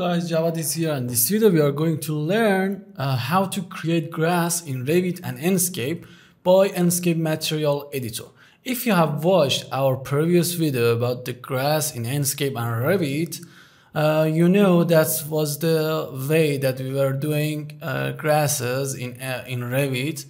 guys Javad is here and in this video we are going to learn uh, how to create grass in Revit and Enscape by Enscape Material Editor. If you have watched our previous video about the grass in Enscape and Revit, uh, you know that was the way that we were doing uh, grasses in, uh, in Revit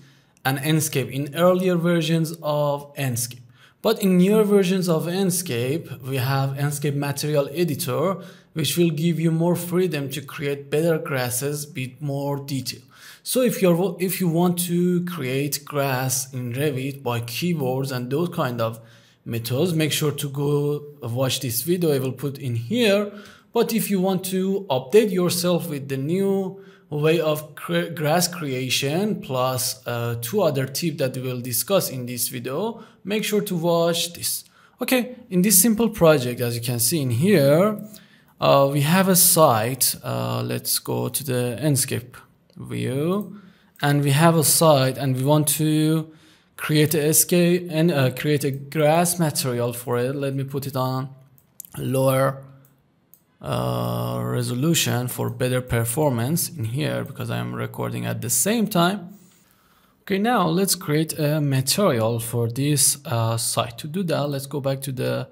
and Enscape in earlier versions of Enscape. But in newer versions of Enscape, we have Enscape Material Editor which will give you more freedom to create better grasses with more detail. So if you're if you want to create grass in Revit by keywords and those kind of methods, make sure to go watch this video I will put in here. But if you want to update yourself with the new way of cre grass creation plus uh, two other tips that we will discuss in this video, make sure to watch this. Okay, in this simple project, as you can see in here, uh, we have a site. Uh, let's go to the Enscape view, and we have a site, and we want to create a SK and uh, create a grass material for it. Let me put it on lower uh, resolution for better performance in here because I'm recording at the same time. Okay, now let's create a material for this uh, site. To do that, let's go back to the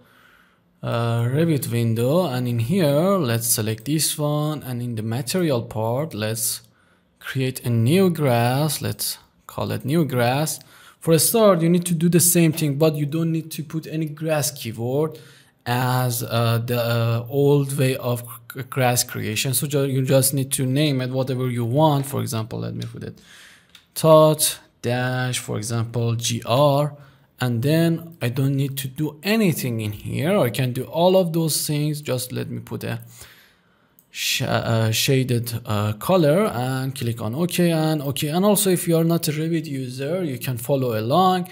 uh, Revit window and in here let's select this one and in the material part let's create a new grass let's call it new grass. For a start you need to do the same thing but you don't need to put any grass keyword as uh, the uh, old way of grass creation. So you just need to name it whatever you want. For example let me put it TAT dash for example gr and then I don't need to do anything in here. I can do all of those things. Just let me put a sh uh, shaded uh, color and click on OK and OK and also if you are not a Revit user you can follow along.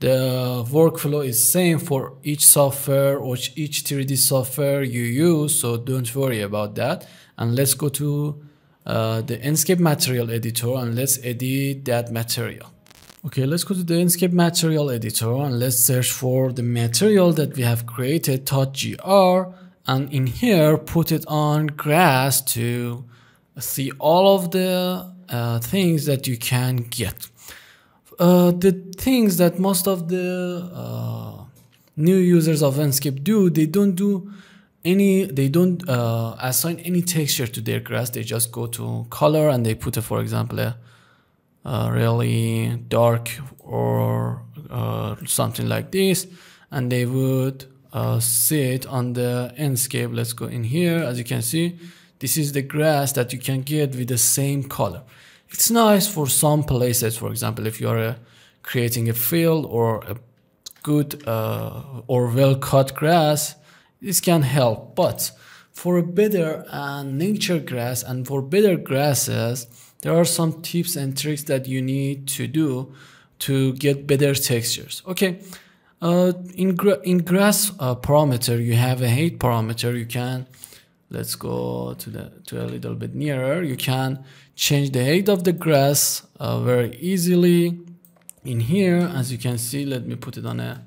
The workflow is same for each software or each 3D software you use so don't worry about that. And let's go to uh, the Enscape material editor and let's edit that material Okay, let's go to the Enscape material editor and let's search for the material that we have created .gr and in here put it on grass to see all of the uh, things that you can get. Uh, the things that most of the uh, new users of Enscape do, they don't do any, they don't uh, assign any texture to their grass. They just go to color and they put, a, for example, a uh, really dark or uh, something like this. And they would uh, sit on the Enscape let's go in here. As you can see this is the grass that you can get with the same color. It's nice for some places. For example if you're uh, creating a field or a good uh, or well cut grass this can help. But for a better nature grass and for better grasses there are some tips and tricks that you need to do to get better textures. Okay, uh, in, gra in grass uh, parameter, you have a height parameter. You can, let's go to the to a little bit nearer. You can change the height of the grass uh, very easily. In here, as you can see, let me put it on a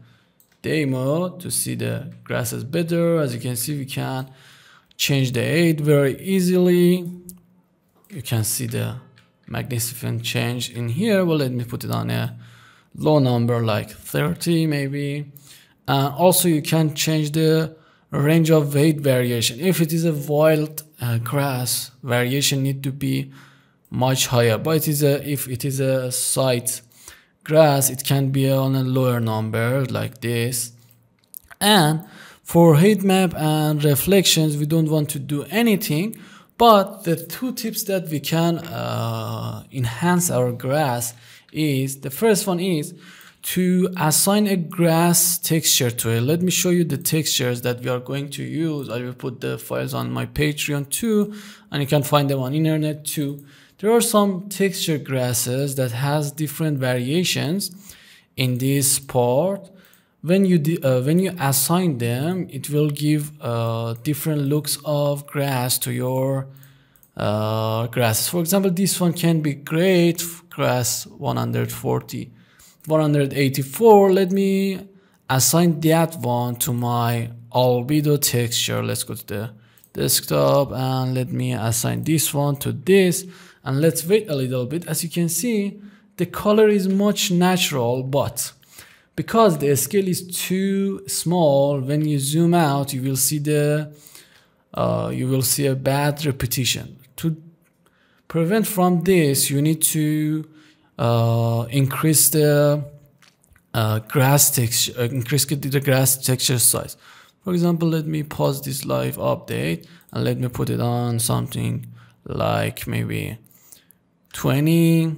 demo to see the grasses better. As you can see, we can change the height very easily. You can see the magnificent change in here. Well let me put it on a low number like 30 maybe. Uh, also you can change the range of height variation. If it is a wild uh, grass variation need to be much higher. But it is a if it is a site grass it can be on a lower number like this. And for height map and reflections we don't want to do anything but the two tips that we can uh, enhance our grass is the first one is to assign a grass texture to it. Let me show you the textures that we are going to use. I will put the files on my Patreon too, and you can find them on internet too. There are some texture grasses that has different variations in this part when you uh, when you assign them it will give uh, different looks of grass to your uh, grasses. For example this one can be great grass 140 184 let me assign that one to my albedo texture. Let's go to the desktop and let me assign this one to this. And let's wait a little bit. As you can see the color is much natural but because the scale is too small when you zoom out you will see the uh, you will see a bad repetition. To prevent from this you need to uh, increase the uh, grass texture uh, increase the grass texture size. For example let me pause this live update and let me put it on something like maybe 20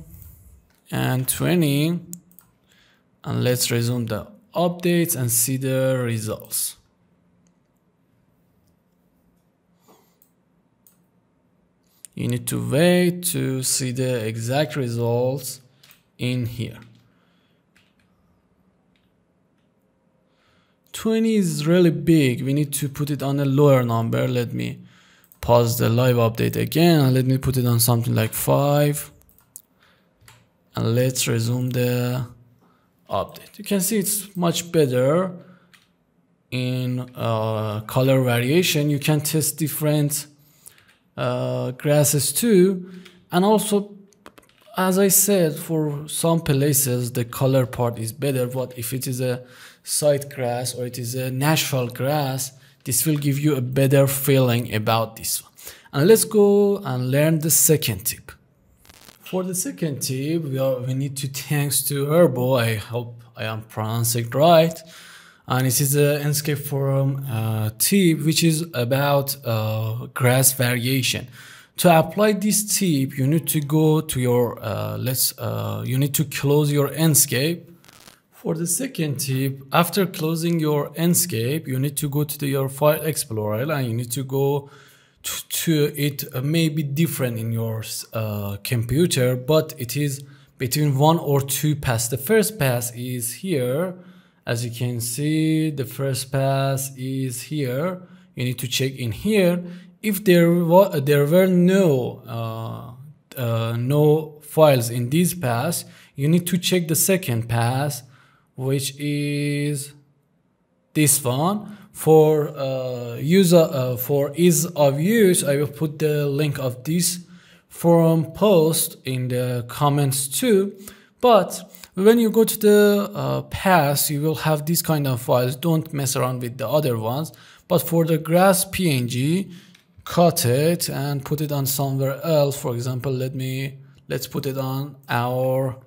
and 20 and let's resume the updates and see the results. You need to wait to see the exact results in here. 20 is really big. We need to put it on a lower number. Let me pause the live update again let me put it on something like 5 and let's resume the update. You can see it's much better in uh, color variation. You can test different uh, grasses too. And also as I said for some places the color part is better. But if it is a side grass or it is a natural grass this will give you a better feeling about this one. And let's go and learn the second tip for the second tip, we, are, we need to thanks to Herbo. I hope I am pronouncing right. And this is the Enscape Forum uh, tip, which is about uh, grass variation. To apply this tip, you need to go to your, uh, let's, uh, you need to close your Enscape. For the second tip, after closing your Enscape, you need to go to the, your File Explorer and you need to go to it may be different in your uh, computer, but it is between one or two pass. The first pass is here. As you can see, the first pass is here. You need to check in here. If there were, there were no uh, uh, no files in this pass, you need to check the second pass, which is this one for uh, user uh, for ease of use i will put the link of this forum post in the comments too. But when you go to the uh, pass you will have these kind of files. Don't mess around with the other ones. But for the grass png cut it and put it on somewhere else. For example let me let's put it on our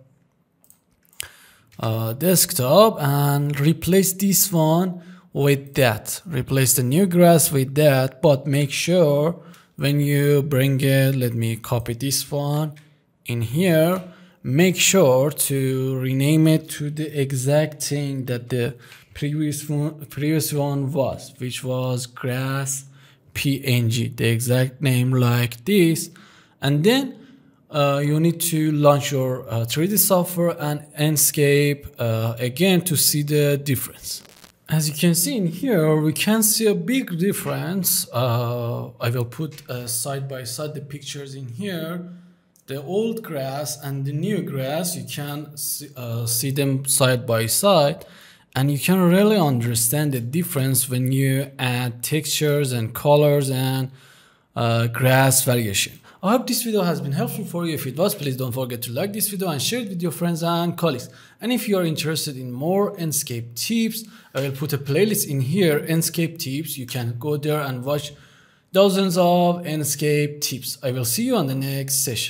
uh, desktop and replace this one with that. Replace the new grass with that but make sure when you bring it let me copy this one in here make sure to rename it to the exact thing that the previous one previous one was which was grass png the exact name like this. And then uh, you need to launch your uh, 3d software and Enscape uh, again to see the difference as you can see in here, we can see a big difference. Uh, I will put uh, side by side the pictures in here. The old grass and the new grass, you can see, uh, see them side by side and you can really understand the difference when you add textures and colors and grass variation. I hope this video has been helpful for you. If it was, please don't forget to like this video and share it with your friends and colleagues. And if you are interested in more Enscape tips, I will put a playlist in here, Enscape tips. You can go there and watch dozens of Enscape tips. I will see you on the next session.